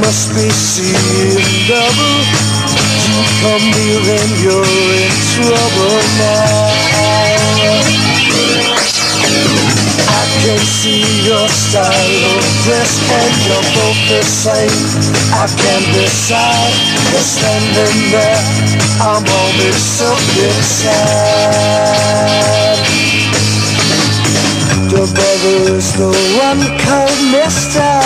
must be seeing double. You come near and you're in trouble now. I can see your style of dress and you're both the same. I can't decide. You're standing there. I'm mixed up inside. Your brother is the one called Mister,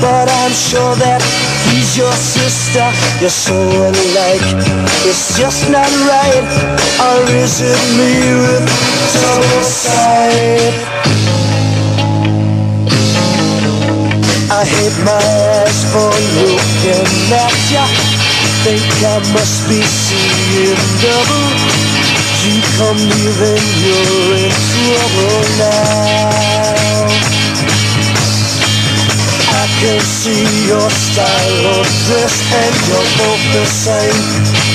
but I'm sure that he's your sister. You're so alike, it's just not right. Or is it me with sight? I hate my eyes for looking at ya. Think I must be seeing double. You come and you're in trouble now. I can see your style of dress and you're both the same.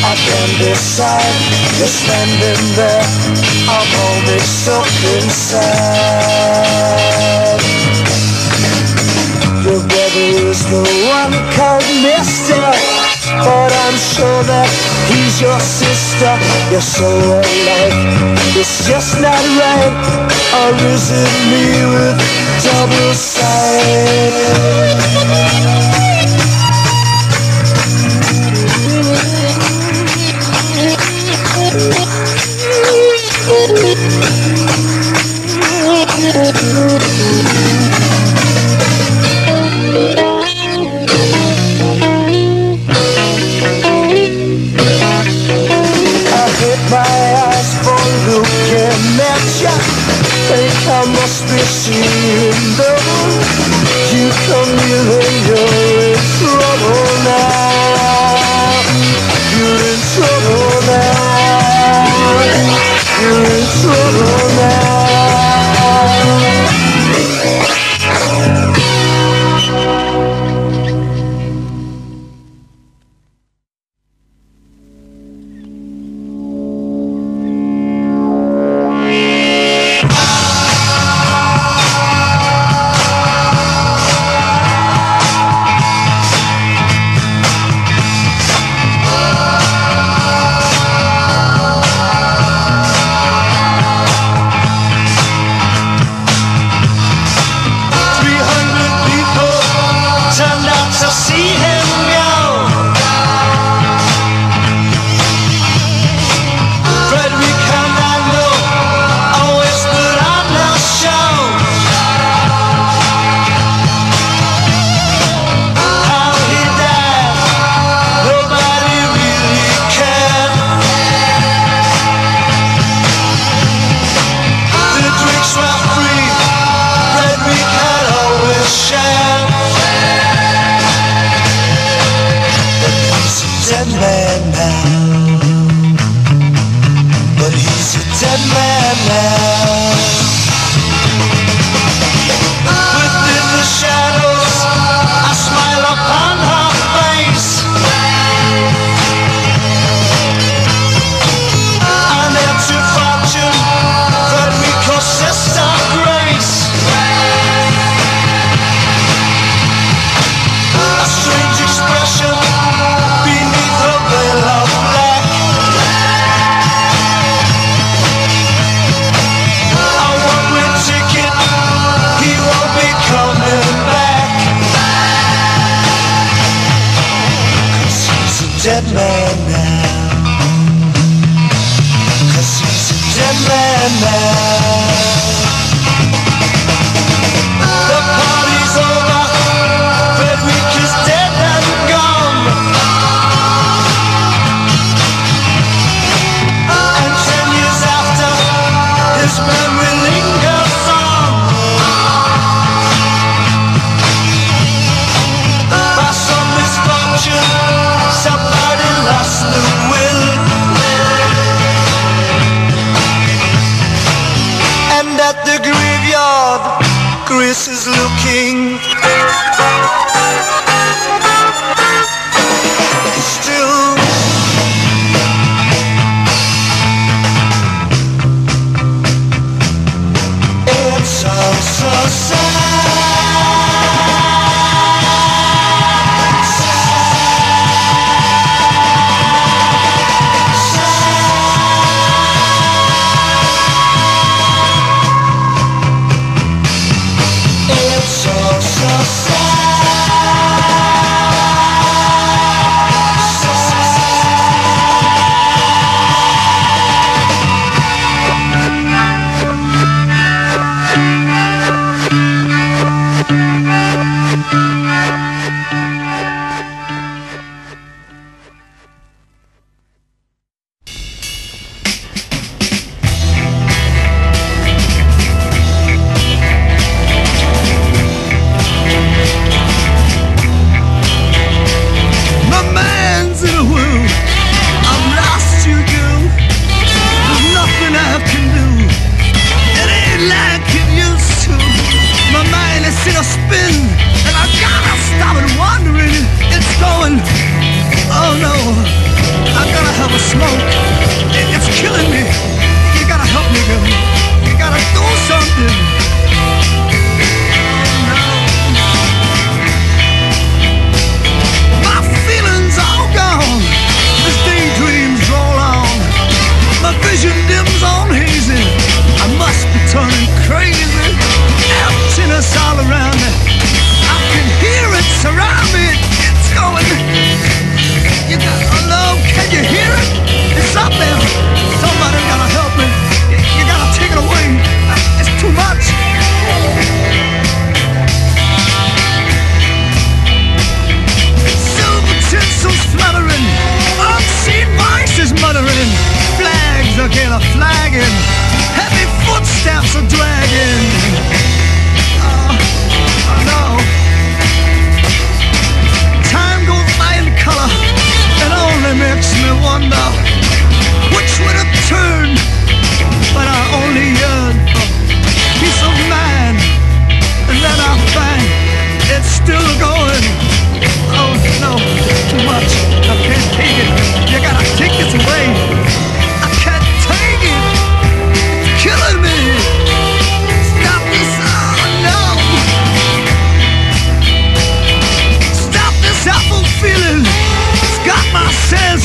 I can decide. You're standing there. I'm all up inside. Your brother is the one called Mister. But I'm sure that he's your sister You're so alike It's just not right Or is it me with double Chris is looking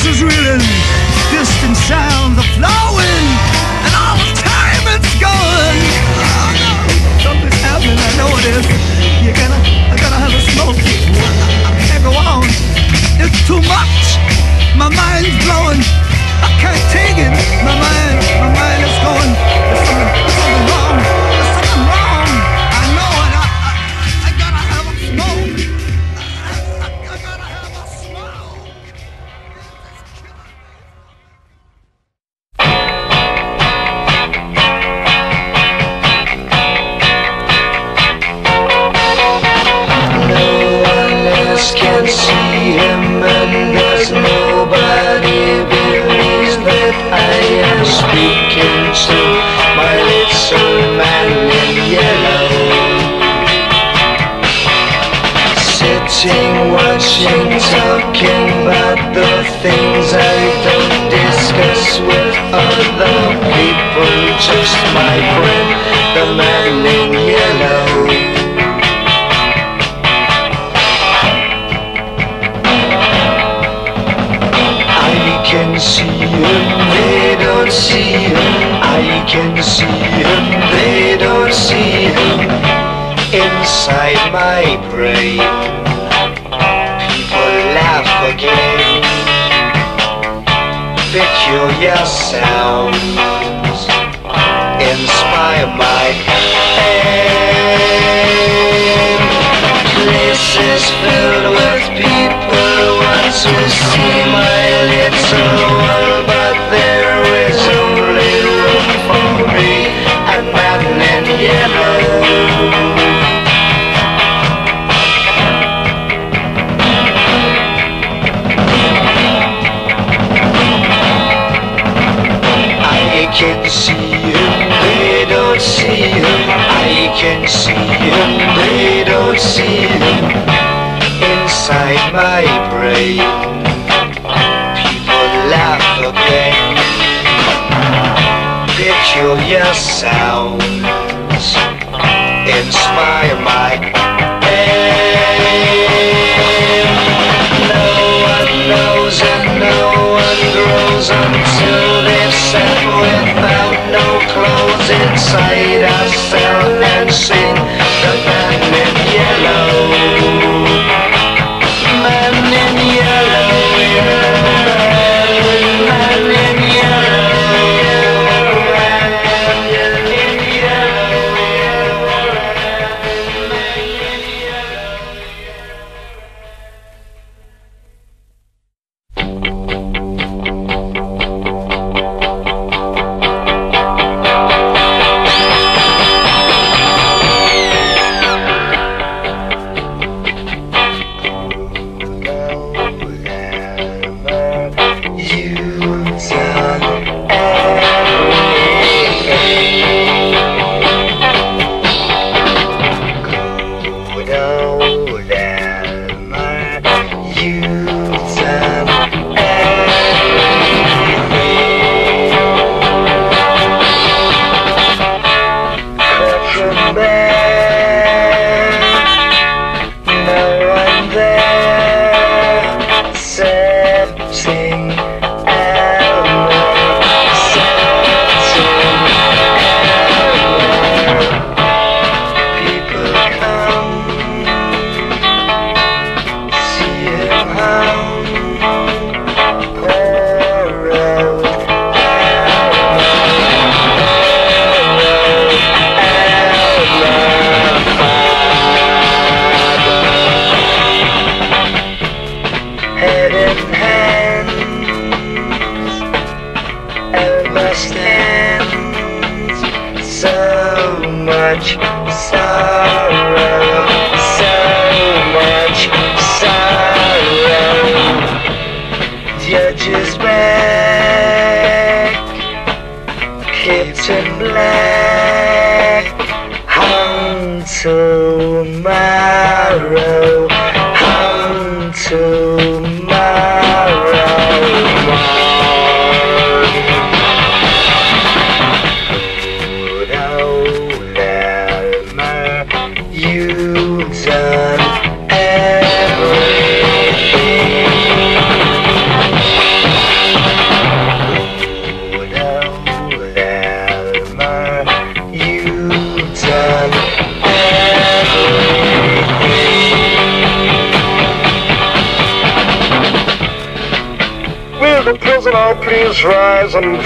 this is really sitting watching, talking about the things I don't discuss with other people. Just my friend, the man in yellow. I can see him, they don't see him. I can see him, they don't see him. Inside my brain, laugh again. Peculiar sounds inspire my aim. Places filled with people want to see my little world, but there is only room for me and man in yellow. Clothes inside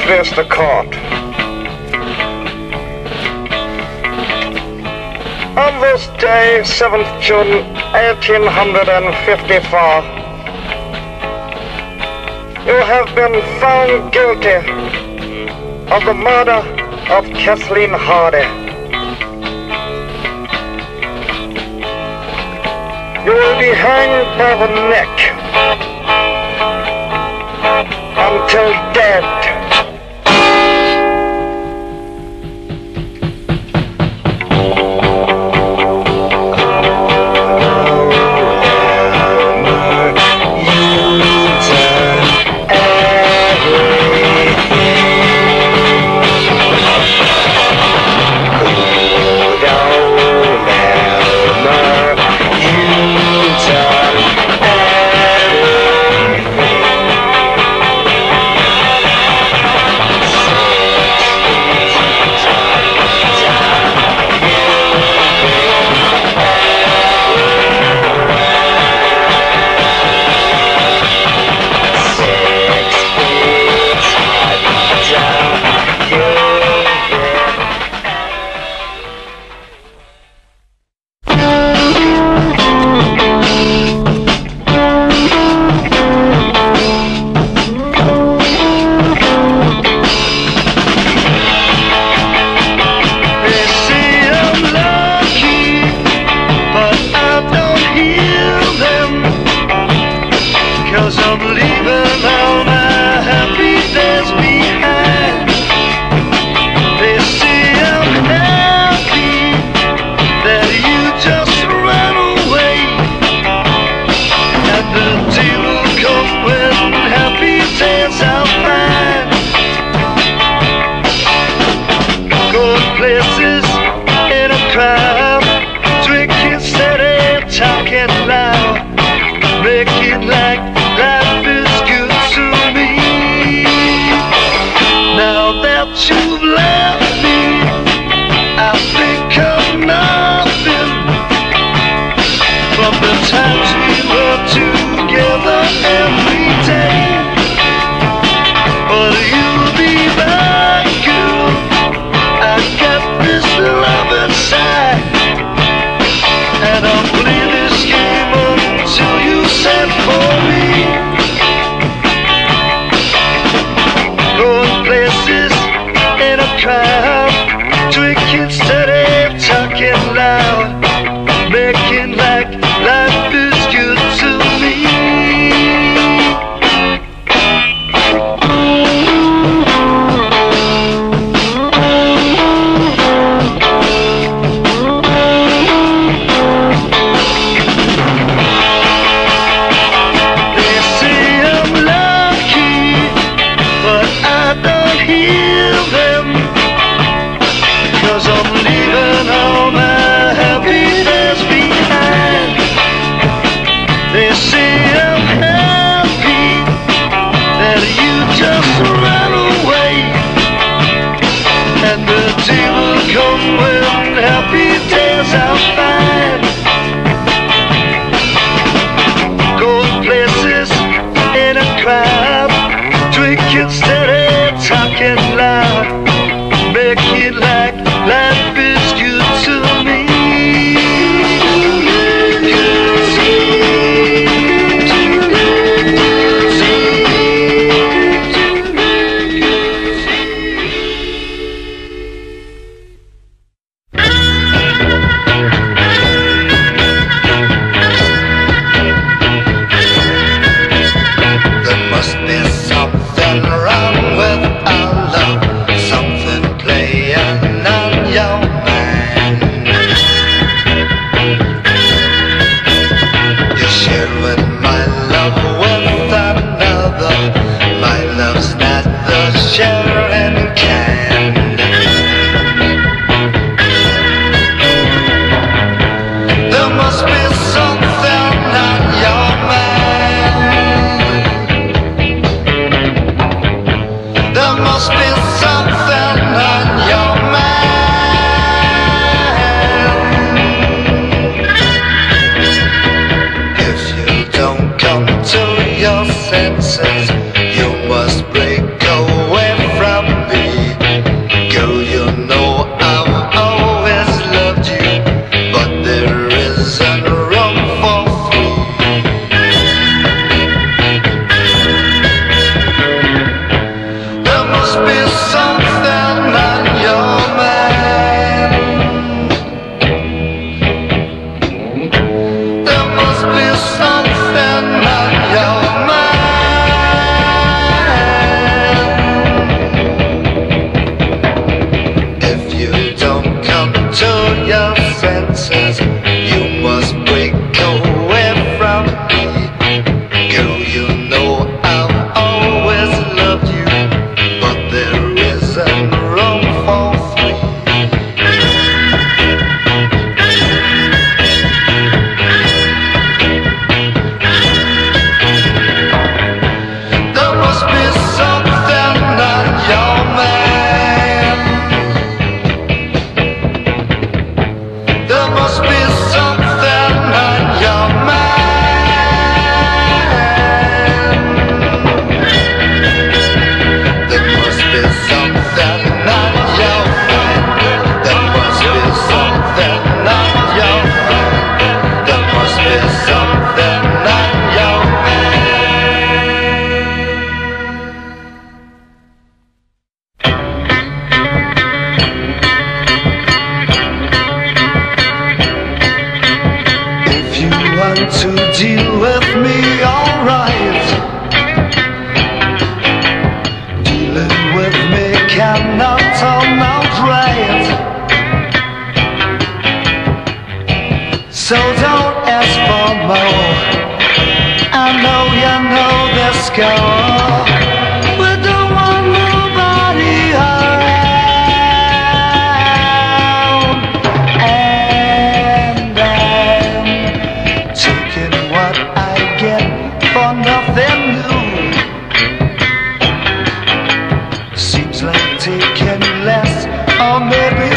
and the court? On this day, 7th June 1854, you have been found guilty of the murder of Kathleen Hardy. You will be hanged by the neck until dead. Now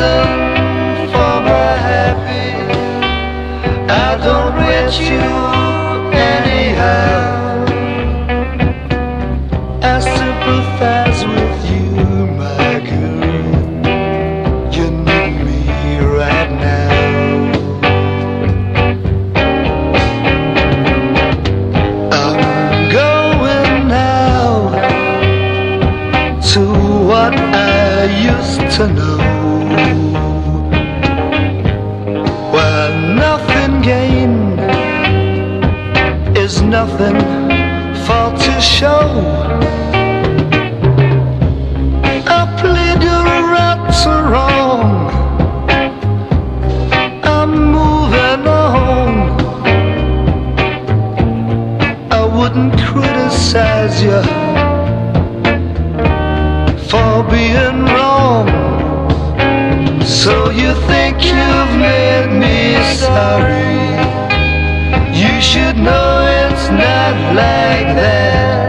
reason for my happy. I don't rate you for being wrong. So you think you've made me sorry? You should know it's not like that.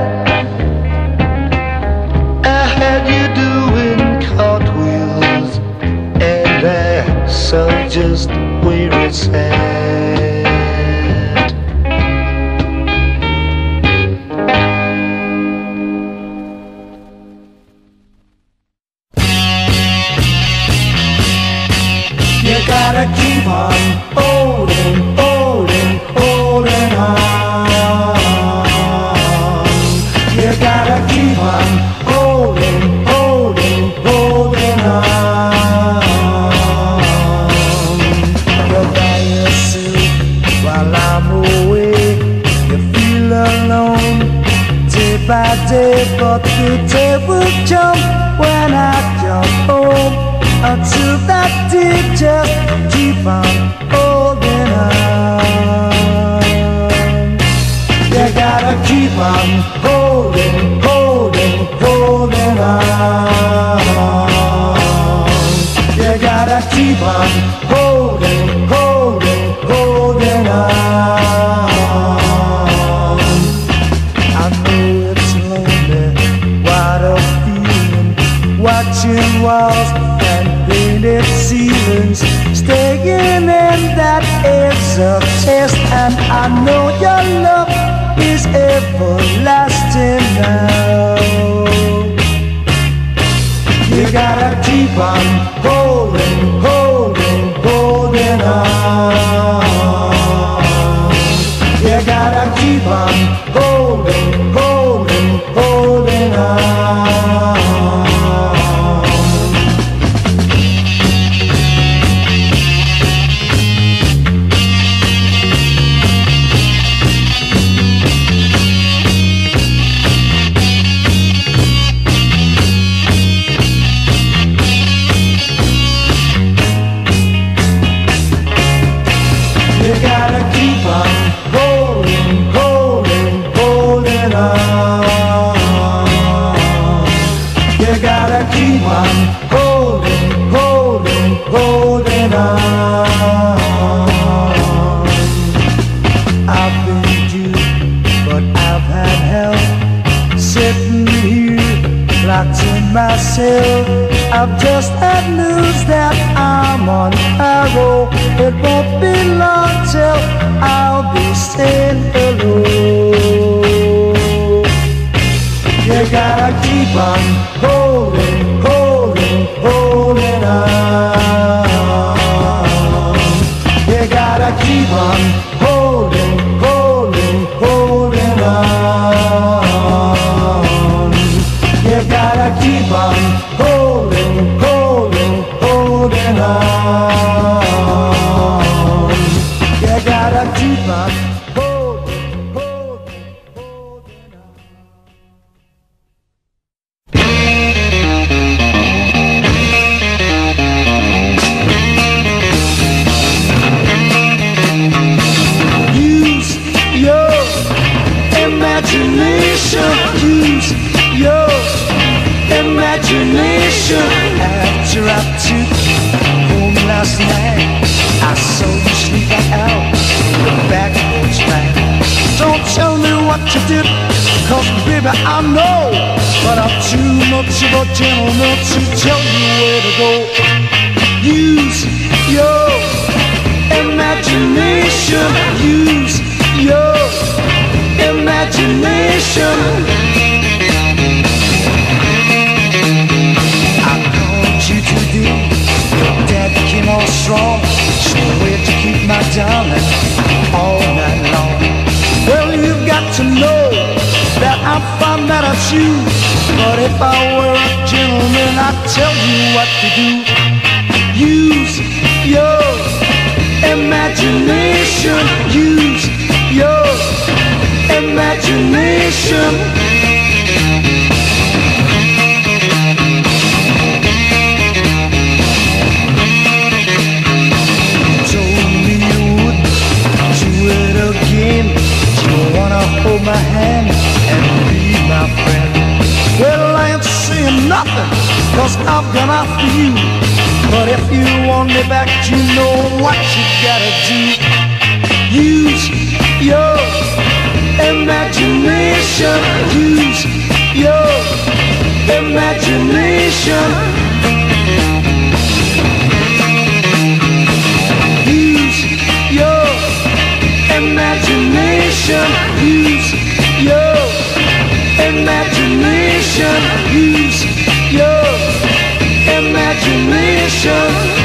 I had you doing cartwheels, and I saw just where it's at. On. You gotta keep on holding, on. You buy yourself while I'm away. You feel alone day by day, but the day will jump when I jump home. Until that day, just keep on holding on. You gotta keep on holding, holding, holding on. You gotta keep on holding, holding, holding on. I know it's lonely, what a feeling, watching walls ceilings, staying in that is a test, and I know your love is everlasting now. You gotta keep on gotta baby I know. But I'm too much of a gentleman to tell you where to go. Use your imagination. Use your imagination. I called you today. Your dad came on strong. So where'd you keep my darling all night But if I were a gentleman, I'd tell you what to do. Use your imagination. Use your imagination. Cause I'm gone after you, But if you want me back You know what you gotta do. Use your imagination. Use your imagination. Use your imagination. Use your imagination. Use your imagination.